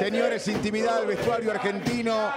Señores, intimidad al vestuario argentino.